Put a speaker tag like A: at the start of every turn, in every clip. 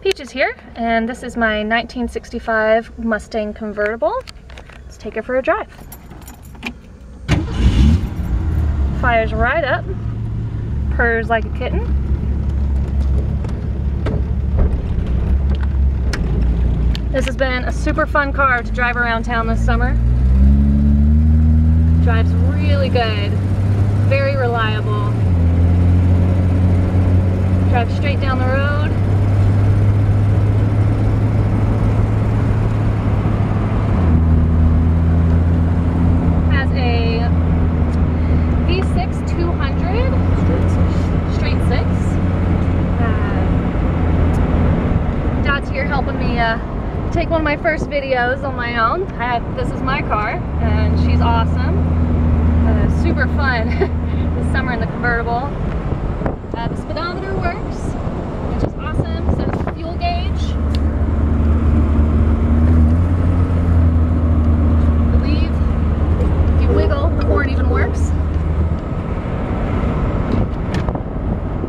A: Peaches here, and this is my 1965 Mustang convertible. Let's take it for a drive. Fires right up, purrs like a kitten. This has been a super fun car to drive around town this summer. Drives really good, very reliable. Drives straight down the road. Has a V6 200 straight six. Uh, Dad's here helping me uh, take one of my first videos on my own. Have, this is my car, and she's awesome. Uh, super fun this summer in the convertible. Uh, the speedometer works, which is awesome. So does the fuel gauge. I believe if you wiggle, the horn even works.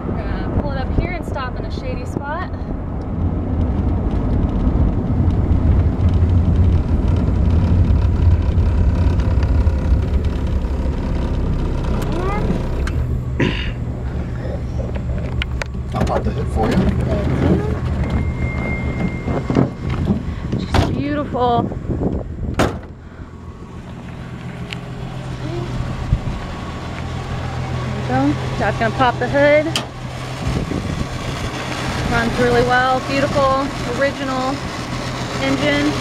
A: We're gonna pull it up here and stop in a shady spot.
B: I'll pop the hood for you.
A: She's beautiful. There. Dad's gonna pop the hood. Runs really well. Beautiful, original engine.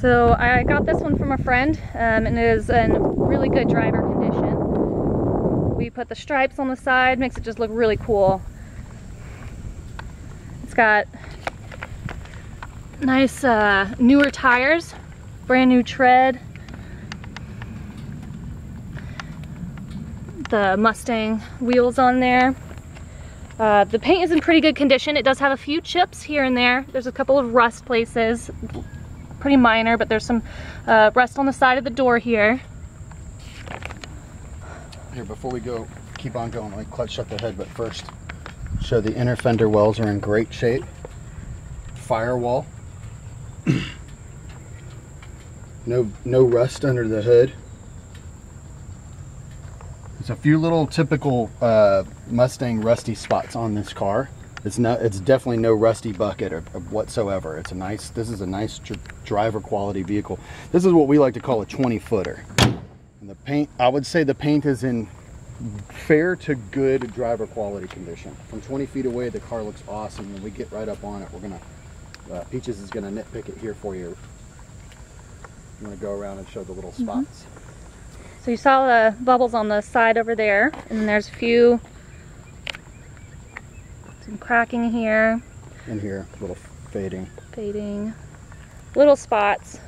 A: So I got this one from a friend um, and it is a really good driver. We put the stripes on the side, makes it just look really cool. It's got nice uh, newer tires, brand new tread. The Mustang wheels on there. Uh, the paint is in pretty good condition. It does have a few chips here and there. There's a couple of rust places, pretty minor, but there's some uh, rust on the side of the door here.
B: Here, before we go, keep on going. Like clutch shut the head, but first, show the inner fender wells are in great shape. Firewall. no, no rust under the hood. There's a few little typical uh, Mustang rusty spots on this car. It's no, it's definitely no rusty bucket or, or whatsoever. It's a nice. This is a nice dr- driver quality vehicle. This is what we like to call a 20 footer. And the paint, I would say the paint is in fair to good driver quality condition. From 20 feet away, the car looks awesome. When we get right up on it, we're gonna, uh, Peaches is gonna nitpick it here for you. I'm gonna go around and show the little spots.
A: So you saw the bubbles on the side over there, and there's a few, some cracking here,
B: In here, a little fading.
A: fading, little spots.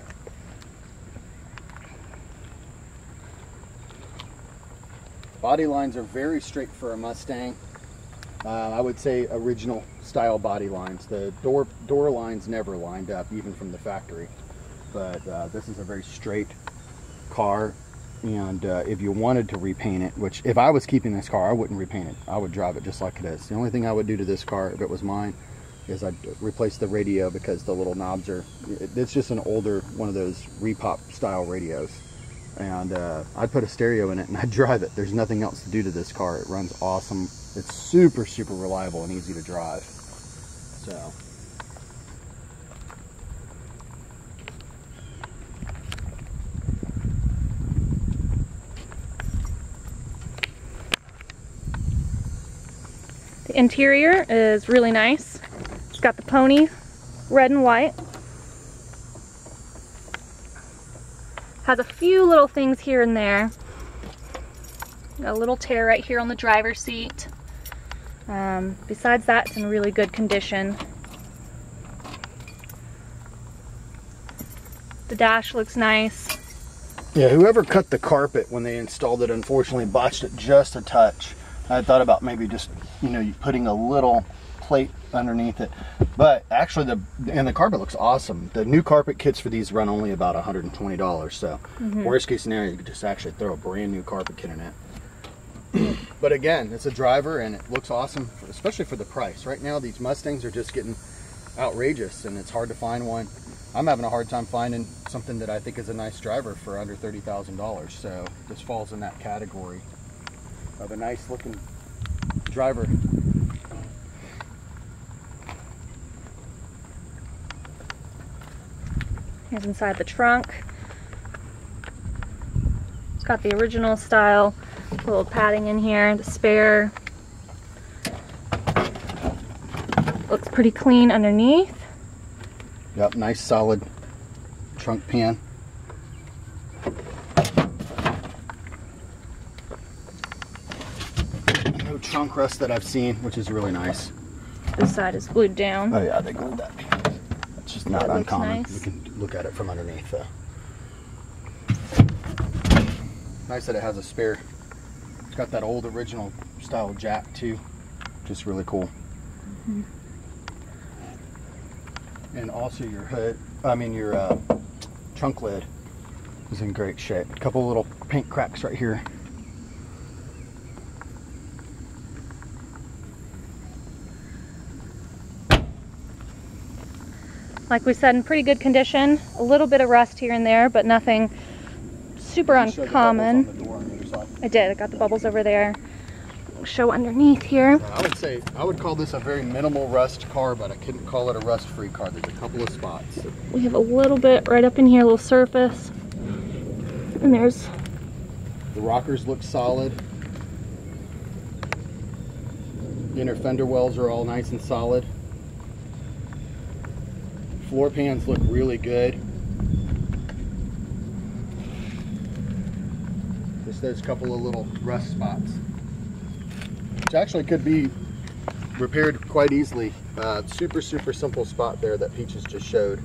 B: Body lines are very straight for a Mustang. Uh, I would say original style body lines. The door door lines never lined up, even from the factory. But uh, this is a very straight car. And uh, if you wanted to repaint it, which if I was keeping this car, I wouldn't repaint it. I would drive it just like it is. The only thing I would do to this car, if it was mine, is I'd replace the radio because the little knobs are. It's just an older one of those repop style radios and uh, I'd put a stereo in it and I'd drive it. There's nothing else to do to this car. It runs awesome. It's super, super reliable and easy to drive. So.
A: The interior is really nice. It's got the pony, red and white. Has a few little things here and there. Got a little tear right here on the driver's seat. Um, besides that, it's in really good condition. The dash looks nice.
B: Yeah, whoever cut the carpet when they installed it unfortunately botched it just a touch. I thought about maybe just, you know, putting a little plate underneath it. But actually, the and the carpet looks awesome. The new carpet kits for these run only about $120. So mm-hmm. worst case scenario, you could just actually throw a brand new carpet kit in it. but again, it's a driver and it looks awesome, especially for the price. Right now, these Mustangs are just getting outrageous, and it's hard to find one. I'm having a hard time finding something that I think is a nice driver for under thirty thousand dollars. So this falls in that category of a nice looking driver.
A: Here's inside the trunk. It's got the original style little padding in here, the spare. Looks pretty clean underneath.
B: Yep, nice solid trunk pan. No trunk rust that I've seen, which is really nice.
A: This side is glued down.
B: Oh yeah, they glued that. It's just not uncommon.
A: nice.
B: You can look at it from underneath though. Nice that it has a spare. It's got that old original style jack too. Just really cool.
A: Mm-hmm.
B: And also your hood, I mean your uh, trunk lid is in great shape. A couple little paint cracks right here.
A: Like we said, in pretty good condition. A little bit of rust here and there, but nothing super
B: You showed the bubbles
A: uncommon.
B: on the door on the other side.
A: I did. I got the bubbles over there. Show underneath here.
B: I would say I would call this a very minimal rust car, but I couldn't call it a rust-free car. There's a couple of spots.
A: We have a little bit right up in here, a little surface. And there's
B: The rockers look solid. The inner fender wells are all nice and solid. Floor pans look really good. Just those couple of little rust spots. Which actually could be repaired quite easily. Uh, super, super simple spot there that Peaches just showed.